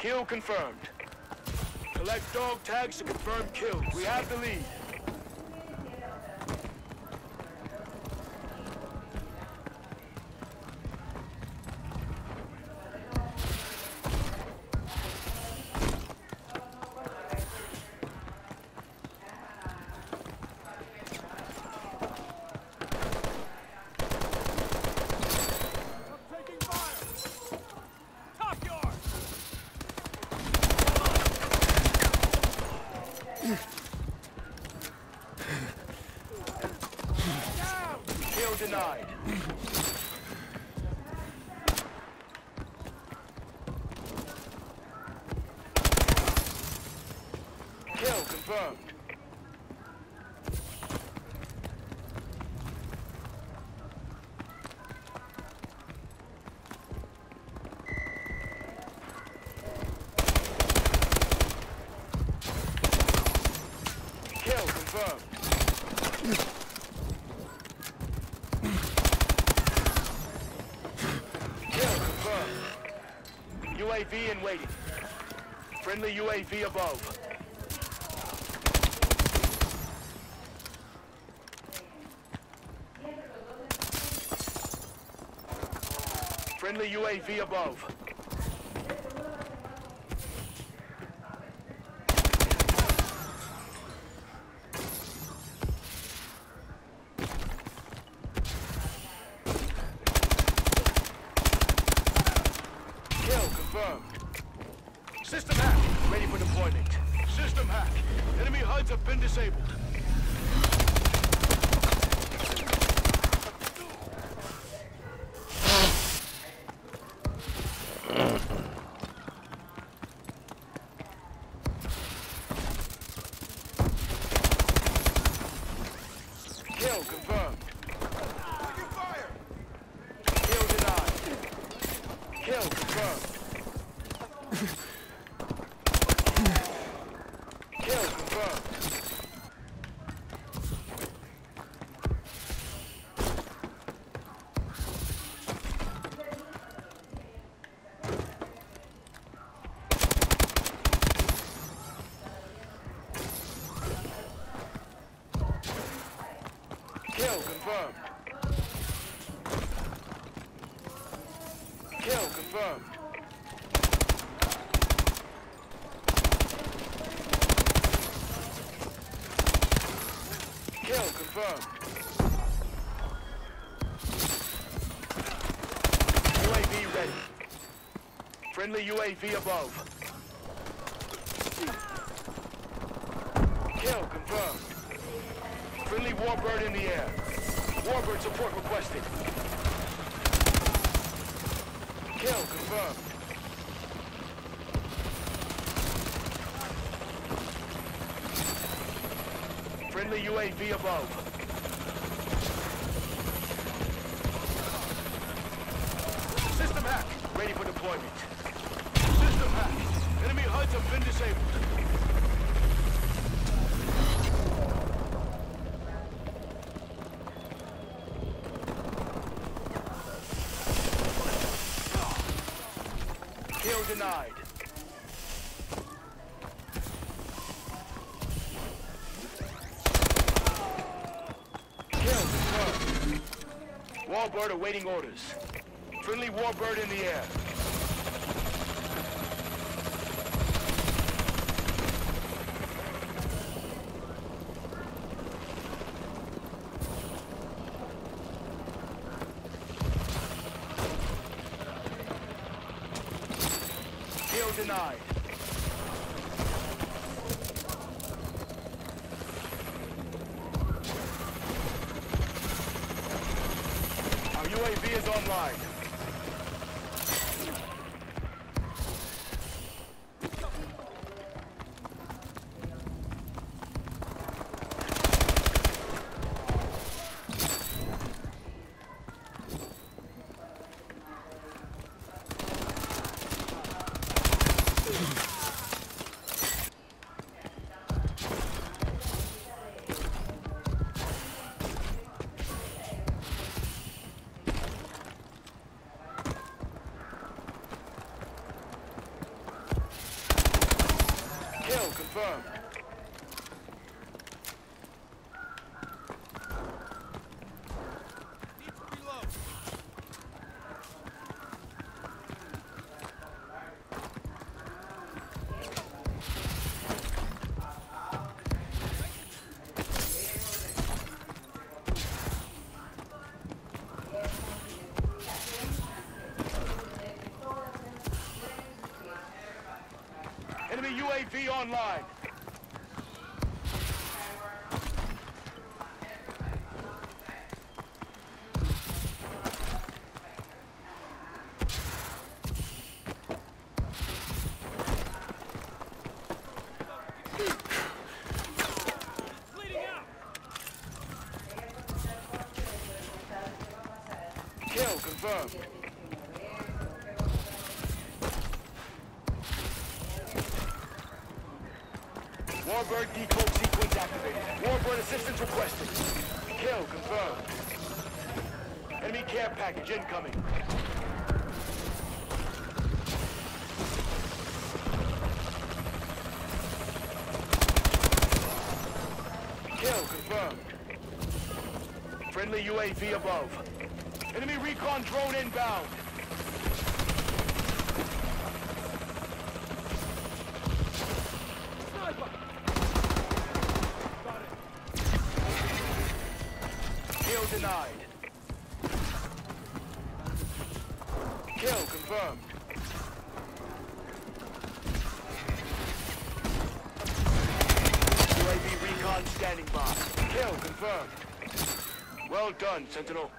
Kill confirmed. Collect dog tags to confirm kills. We have the lead. Kill denied. Kill confirmed. Kill confirmed. Kill confirmed. UAV in waiting. Friendly UAV above. Friendly UAV above. Confirmed. System hack, ready for deployment. System hack. Enemy HUDs have been disabled. Kill confirmed. Kill denied. Kill confirmed. Kill confirmed. Kill confirmed. Kill confirmed. UAV ready. Friendly UAV above. Kill confirmed. Friendly Warbird in the air. Warbird support requested. Kill confirmed. Friendly UAV above. System hack, ready for deployment. System hack. Enemy HUDs have been disabled. Denied. Kill confirmed. Warbird awaiting orders. Friendly Warbird in the air. Kill denied. Our UAV is online. confirmed. UAV online. Kill confirmed. Warbird decode sequence activated. Warbird assistance requested. Kill confirmed. Enemy care package incoming. Kill confirmed. Friendly UAV above. Enemy recon drone inbound. Kill denied. Kill confirmed. UAV recon standing by. Kill confirmed. Well done, Sentinel.